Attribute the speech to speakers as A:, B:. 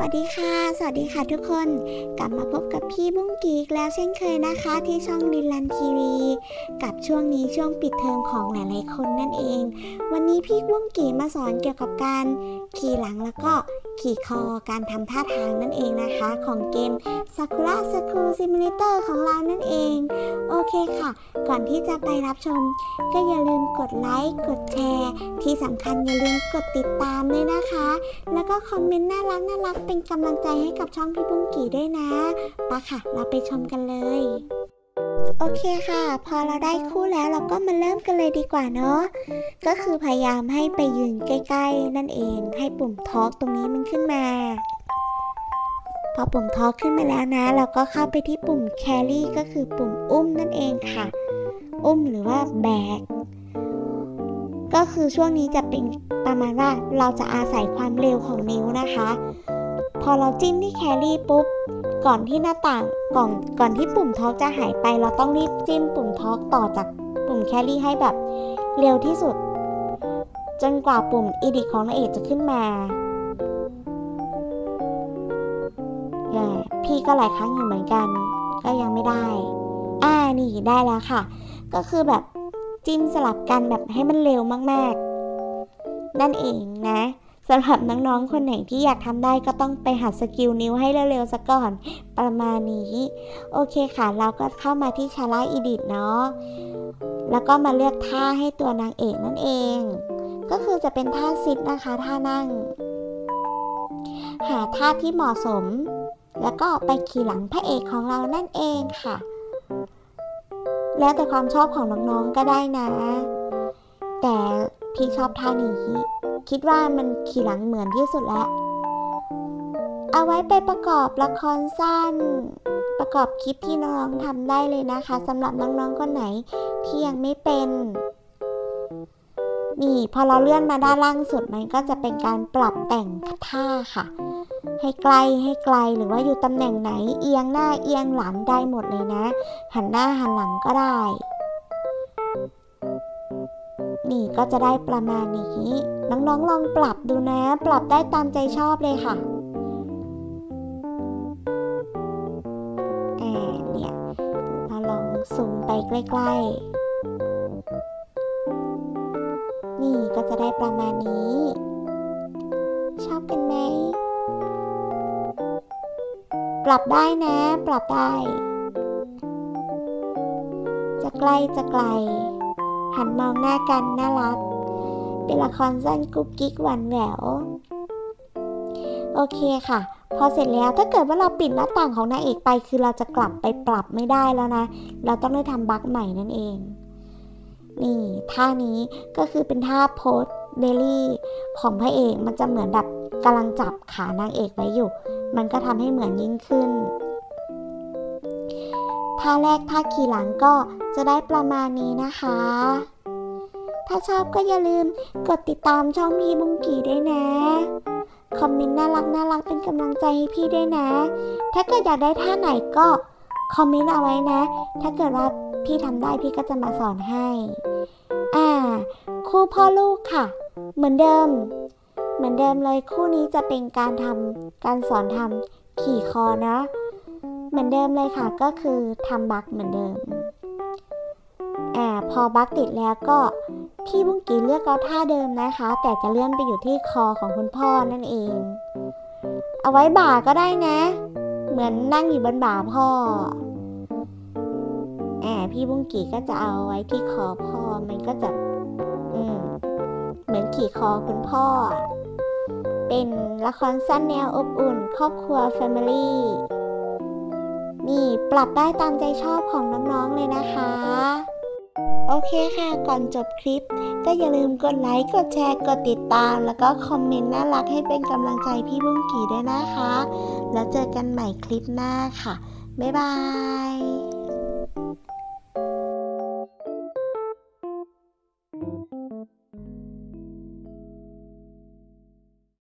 A: วัสดีค่ะ สวัสดีค่ะทุกคน กลับมาพบกับพี่บุ้งกีกแล้วเช่นเคยนะคะ ที่ช่องลินลันทีวี กับช่วงนี้ช่วงปิดเทอมของหลายๆคนนั่นเอง วันนี้พี่บุ้งกีมาสอนเกี่ยวกับการขี่หลังแล้วก็ขี่คอการทำท่าทางนั่นเองนะคะ ของเกม Sakura School Simulator ของเรานั่นเอง โอเคค่ะ ก่อนที่จะไปรับชม ก็อย่าลืมกดไลค์กดแชร์ ที่สำคัญอย่าลืมกดติดตามด้วยนะคะ แล้วก็คอมเมนต์น่ารักน่ารักเป็นกำลังใจให้กับช่องพี่บุ้งกี่ด้วยนะปะค่ะ เราไปชมกันเลย โอเคค่ะ พอเราได้คู่แล้วเราก็มาเริ่มกันเลยดีกว่าเนาะ ก็คือพยายามให้ไปยืนใกล้ๆ นั่นเอง ให้ปุ่มทอกตรงนี้มันขึ้นมา พอปุ่มทอกขึ้นมาแล้วนะ เราก็เข้าไปที่ปุ่มแครี่ก็คือปุ่มอุ้มนั่นเองค่ะ อุ้มหรือว่าแบกก็คือช่วงนี้จะเป็นประมาณว่าเราจะอาศัยความเร็วของนิ้วนะคะ พอเราจิ้มที่ carry ปุ๊บ ก่อนที่หน้าต่างก่อนก่อนที่ปุ่ม talk จะหายไป เราต้องรีบจิ้มปุ่ม talk ต่อจากปุ่ม carry ให้แบบเร็วที่สุด จนกว่าปุ่ม edit ของนางเอกจะขึ้นมาแย่พี่ก็หลายครั้งอยู่เหมือนกัน ก็ยังไม่ได้ อ่านี่ได้แล้วค่ะ ก็คือแบบจิ้มสลับกันแบบให้มันเร็วมาก ๆ นั่นเองนะ สำหรับน้องๆ คนไหนที่อยากทำได้ก็ต้องไปหัด skill นิ้วให้เร็วๆซะก่อน ประมาณนี้ โอเคค่ะ เราก็เข้ามาที่ chara edit เนาะ แล้วก็มาเลือกท่าให้ตัวนางเอกนั่นเอง ก็คือจะเป็นท่า sit นะคะ ท่านั่ง หาท่าที่เหมาะสม แล้วก็ไปขี่หลังพระเอกของเรานั่นเองค่ะ แล้วแต่ความชอบของน้องๆ ก็ได้นะ แต่ พี่ชอบท่านี้คิดว่ามันขี่หลังเหมือนที่สุดแล้ว เอาไว้ไปประกอบละครสั้น ประกอบคลิปที่น้องทำได้เลยนะคะสำหรับน้องๆคนไหนที่ยังไม่เป็น นี่พอเราเลื่อนมาด้านล่างสุดมันก็จะเป็นการปรับแต่งท่าค่ะ ให้ใกลให้ไกลหรือว่าอยู่ตำแหน่งไหนเอียงหน้าเอียงหลังได้หมดเลยนะ หันหน้าหันหลังก็ได้ นี่ก็จะได้ประมาณนี้ น้องๆลองปรับดูนะ ปรับได้ตามใจชอบเลยค่ะแอเนี่ยเราลองซูมไปใกล้ๆ นี่ก็จะได้ประมาณนี้ ชอบกันไหม ปรับได้นะ ปรับได้ จะใกล้จะไกล หันมองหน้ากันน่ารัก เป็นละครสั้นกุ๊กกิ๊กหวานแหวว โอเคค่ะ พอเสร็จแล้วถ้าเกิดว่าเราปิดหน้าต่างของนางเอกไปคือเราจะกลับไปปรับไม่ได้แล้วนะ เราต้องได้ทำบั๊กใหม่นั่นเอง นี่ท่านี้ก็คือเป็นท่าโพสเดลี่ของพระเอกมันจะเหมือนแบบกำลังจับขานางเอกไว้อยู่ มันก็ทำให้เหมือนยิ่งขึ้นท่าแรกท่าขี่หลังก็ จะได้ประมาณนี้นะคะ ถ้าชอบก็อย่าลืมกดติดตามช่องพี่บุ้งกี่ด้วยนะ คอมเมนต์น่ารักน่ารักเป็นกำลังใจให้พี่ด้วยนะ ถ้าเกิดอยากได้ท่าไหนก็คอมเมนต์เอาไว้นะ ถ้าเกิดว่าพี่ทำได้พี่ก็จะมาสอนให้ อ่า คู่พ่อลูกค่ะ เหมือนเดิม เหมือนเดิมเลยคู่นี้จะเป็นการทำการสอนทำขี่คอนะ เหมือนเดิมเลยค่ะก็คือทำบักเหมือนเดิม อ่าพอบั๊กติดแล้วก็พี่บุ้งกีเลือกเอาท่าเดิมนะคะ แต่จะเลื่อนไปอยู่ที่คอของคุณพ่อนั่นเอง เอาไว้บ่าก็ได้นะ เหมือนนั่งอยู่บนบ่าพ่อแอ่าพี่บุ้งกีก็จะเอาไว้ที่คอพ่อมันก็จะ อืมเหมือนขี่คอคุณพ่อ เป็นละครสั้นแนวอบอุ่น ครอบครัว Family นี่ปรับได้ตามใจชอบของน้องๆเลยนะคะ โอเคค่ะ ก่อนจบคลิป ก็อย่าลืมกดไลค์ กดแชร์ กดติดตาม แล้วก็คอมเมนต์น่ารักให้เป็นกำลังใจพี่บุ้งกี่ด้วยนะคะ แล้วเจอกันใหม่คลิปหน้าค่ะ บ๊ายบาย